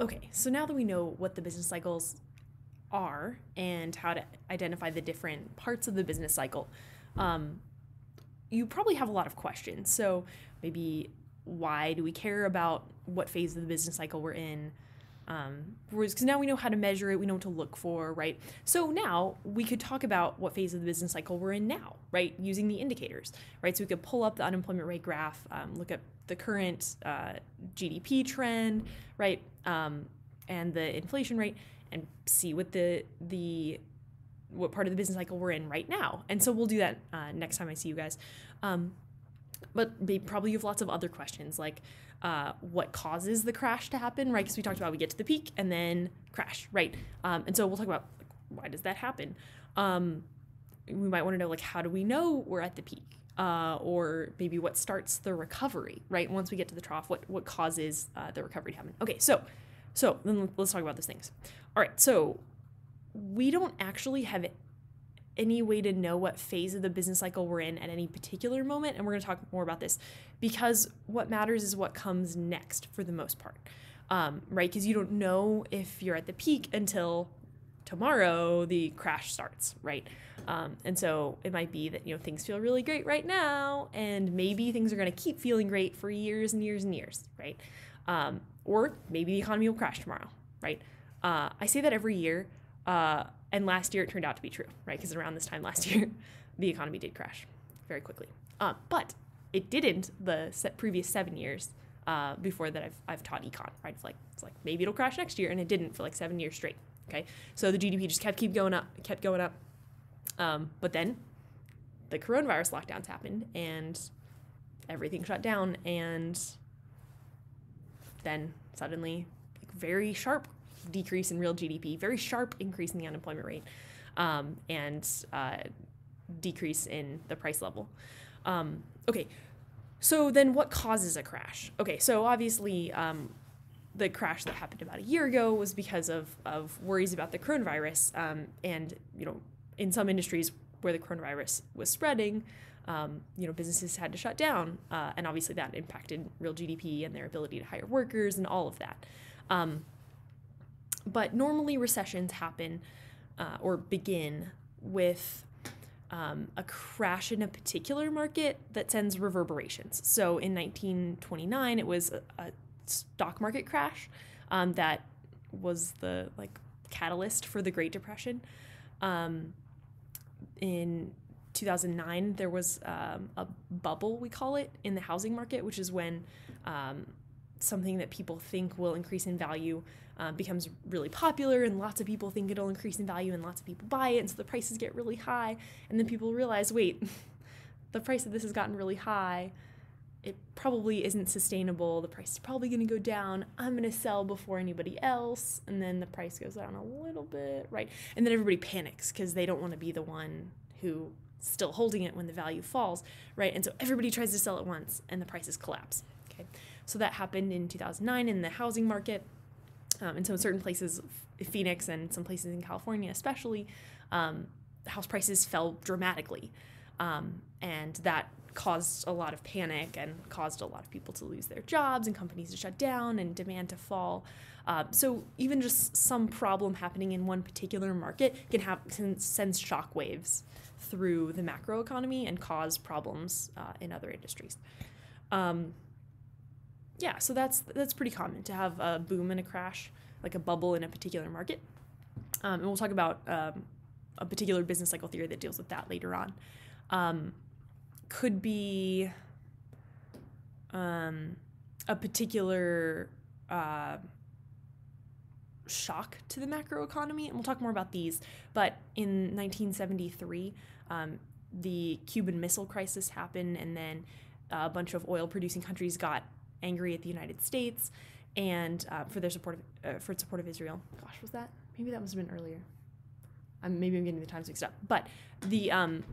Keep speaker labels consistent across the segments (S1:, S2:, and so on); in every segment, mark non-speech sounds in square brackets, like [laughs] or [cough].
S1: Okay, so now that we know what the business cycles are and how to identify the different parts of the business cycle, um, you probably have a lot of questions. So maybe why do we care about what phase of the business cycle we're in? Um, because now we know how to measure it, we know what to look for, right? So now we could talk about what phase of the business cycle we're in now, right? Using the indicators, right? So we could pull up the unemployment rate graph, um, look at the current uh, GDP trend, right, um, and the inflation rate, and see what the the what part of the business cycle we're in right now. And so we'll do that uh, next time I see you guys. Um, but probably you have lots of other questions like uh, what causes the crash to happen, right? Because we talked about we get to the peak and then crash, right? Um, and so we'll talk about like, why does that happen. Um, we might want to know like how do we know we're at the peak, uh, or maybe what starts the recovery, right? Once we get to the trough, what what causes uh, the recovery to happen? Okay, so so then let's talk about those things. All right, so we don't actually have any way to know what phase of the business cycle we're in at any particular moment. And we're going to talk more about this because what matters is what comes next for the most part, um, right? Because you don't know if you're at the peak until tomorrow the crash starts, right? Um, and so it might be that you know things feel really great right now, and maybe things are going to keep feeling great for years and years and years, right? Um, or maybe the economy will crash tomorrow, right? Uh, I say that every year uh, and last year it turned out to be true, right? Because around this time last [laughs] year, the economy did crash very quickly. Um, but it didn't the previous seven years uh, before that I've, I've taught econ, right? It's like, it's like maybe it'll crash next year, and it didn't for like seven years straight. Okay, so the GDP just kept keep going up, kept going up. Um, but then the coronavirus lockdowns happened, and everything shut down, and then suddenly very sharp decrease in real GDP, very sharp increase in the unemployment rate, um, and uh, decrease in the price level. Um, okay, so then what causes a crash? Okay, so obviously um, the crash that happened about a year ago was because of, of worries about the coronavirus, um, and you know, in some industries where the coronavirus was spreading. Um, you know, businesses had to shut down, uh, and obviously that impacted real GDP and their ability to hire workers and all of that. Um, but normally recessions happen uh, or begin with um, a crash in a particular market that sends reverberations. So in 1929, it was a, a stock market crash um, that was the like catalyst for the Great Depression. Um, in 2009, there was um, a bubble, we call it, in the housing market, which is when um, something that people think will increase in value uh, becomes really popular and lots of people think it'll increase in value and lots of people buy it and so the prices get really high. And then people realize wait [laughs] the price of this has gotten really high it probably isn't sustainable. The price is probably going to go down. I'm going to sell before anybody else. And then the price goes down a little bit right? And then everybody panics because they don't want to be the one who still holding it when the value falls right? And so everybody tries to sell at once and the prices collapse okay? So that happened in 2009 in the housing market. Um, and so in certain places, Phoenix and some places in California especially, um, house prices fell dramatically. Um, and that caused a lot of panic and caused a lot of people to lose their jobs and companies to shut down and demand to fall. Uh, so even just some problem happening in one particular market can have can send shockwaves through the macro economy and cause problems uh, in other industries. Um, yeah, so that's that's pretty common to have a boom and a crash, like a bubble in a particular market. Um, and we'll talk about um, a particular business cycle theory that deals with that later on. Um, could be um, a particular uh, shock to the macroeconomy, and we'll talk more about these. But in 1973, um, the Cuban Missile Crisis happened, and then a bunch of oil producing countries got angry at the United States and uh, for their support of, uh, for support of Israel. Gosh, was that? Maybe that must have been earlier. Um, maybe I'm getting the times mixed up. But the um,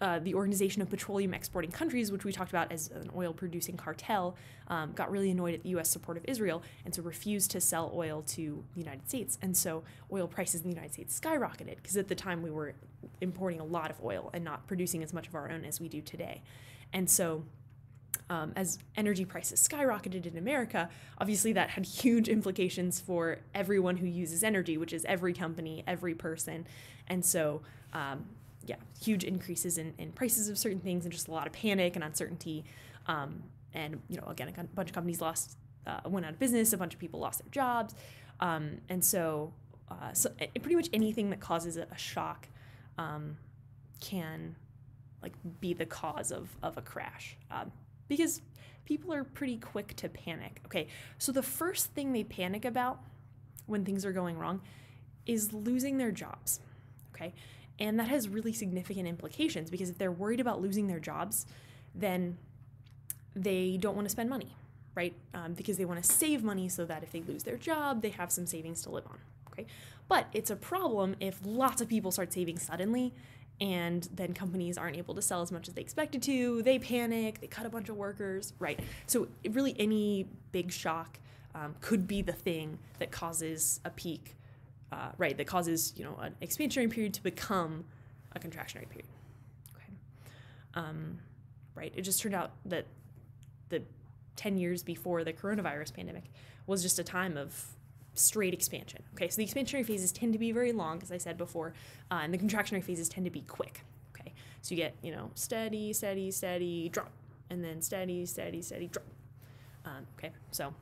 S1: uh, the Organization of Petroleum Exporting Countries, which we talked about as an oil producing cartel, um, got really annoyed at the U.S. support of Israel and so refused to sell oil to the United States. And so oil prices in the United States skyrocketed because at the time we were importing a lot of oil and not producing as much of our own as we do today. And so um, as energy prices skyrocketed in America, obviously that had [laughs] huge implications for everyone who uses energy, which is every company, every person. And so, um, yeah, huge increases in, in prices of certain things and just a lot of panic and uncertainty. Um, and, you know, again, a bunch of companies lost, uh, went out of business, a bunch of people lost their jobs. Um, and so, uh, so pretty much anything that causes a, shock um, can like be the cause of, of a crash. Um, because people are pretty quick to panic. Okay, so the first thing they panic about when things are going wrong is losing their jobs. Okay, and that has really significant implications because if they're worried about losing their jobs, then they don't want to spend money, right? Um, because they want to save money so that if they lose their job, they have some savings to live on. Okay, but it's a problem if lots of people start saving suddenly and then companies aren't able to sell as much as they expected to. They panic, they cut a bunch of workers, right? So, really, any big shock um, could be the thing that causes a peak, uh, right? That causes, you know, an expansionary period to become a contractionary period. Okay. Um, right? It just turned out that the 10 years before the coronavirus pandemic was just a time of straight expansion. Okay, so the expansionary phases tend to be very long, as I said before, uh, and the contractionary phases tend to be quick. Okay, so you get you know steady, steady, steady, drop, and then steady, steady, steady, drop. Um, okay, so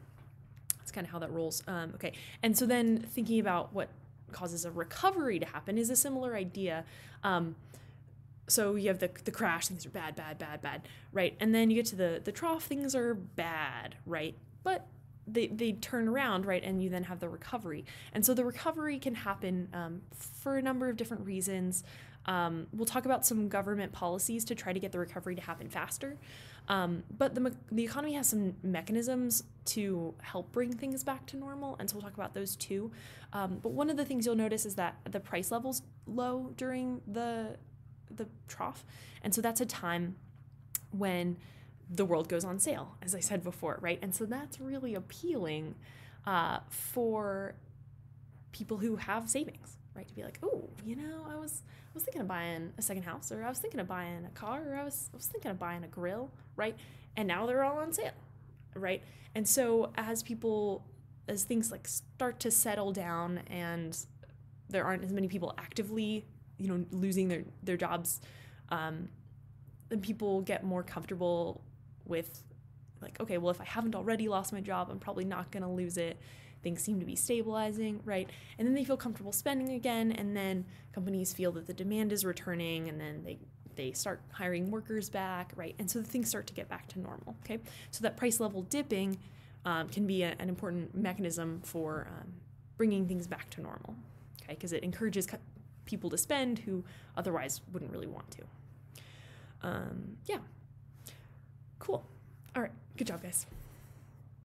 S1: that's kind of how that rolls. Um, okay, and so then thinking about what causes a recovery to happen is a similar idea. Um, so you have the, the crash, things are bad, bad, bad, bad, right? And then you get to the, the trough, things are bad, right? But they, they turn around, right, and you then have the recovery. And so the recovery can happen um, for a number of different reasons. Um, we'll talk about some government policies to try to get the recovery to happen faster. Um, but the, the economy has some mechanisms to help bring things back to normal, and so we'll talk about those too. Um, but one of the things you'll notice is that the price level's low during the the trough, and so that's a time when the world goes on sale, as I said before, right? And so that's really appealing uh, for people who have savings, right? To be like, oh, you know, I was I was thinking of buying a second house, or I was thinking of buying a car, or I was I was thinking of buying a grill, right? And now they're all on sale, right? And so as people as things like start to settle down and there aren't as many people actively, you know, losing their their jobs, um, then people get more comfortable with like okay well if i haven't already lost my job i'm probably not going to lose it. Things seem to be stabilizing right? And then they feel comfortable spending again and then companies feel that the demand is returning and then they they start hiring workers back right? And so the things start to get back to normal okay? So that price level dipping um, can be a, an important mechanism for um, bringing things back to normal okay? Because it encourages people to spend who otherwise wouldn't really want to. Um, yeah. Cool. All right. Good job, guys.